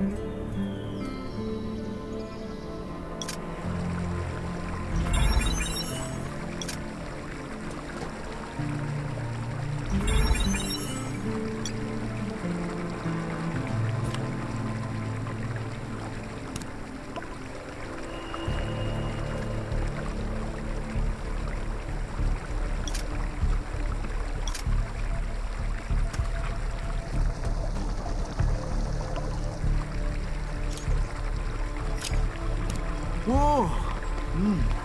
Mm-hmm. Mm.